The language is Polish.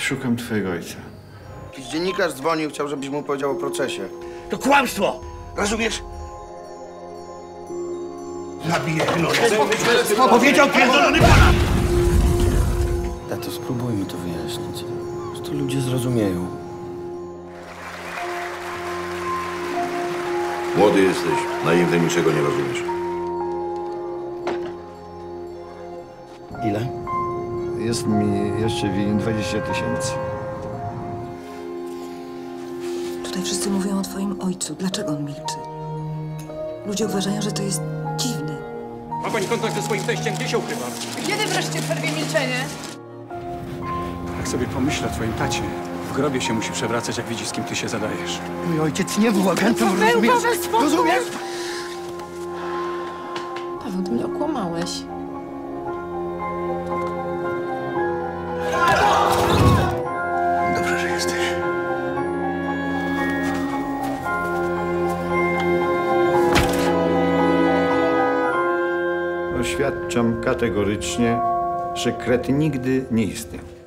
Szukam twojego ojca. Jakiś dziennikarz dzwonił, chciał, żebyś mu powiedział o procesie. To kłamstwo! Rozumiesz? Zabiję gnojca. Powiedział pierdolony pana! Tato, spróbuj mi to wyjaśnić. Że to ludzie zrozumieją. Młody jesteś, naiwny niczego nie rozumiesz. Ile? Jest mi jeszcze winien 20 tysięcy. Tutaj wszyscy mówią o twoim ojcu. Dlaczego on milczy? Ludzie uważają, że to jest dziwne. Ma pani kontakt ze swoim teściem? Gdzie się ukrywa? Kiedy wreszcie przerwie milczenie? Jak sobie pomyślę o twoim tacie, w grobie się musi przewracać, jak widzi, z kim ty się zadajesz. Mój ojciec nie był agentem, rozumiesz? Rozumiesz? Paweł, ty mnie okłamałeś. Oświadczam kategorycznie, że kret nigdy nie istniał.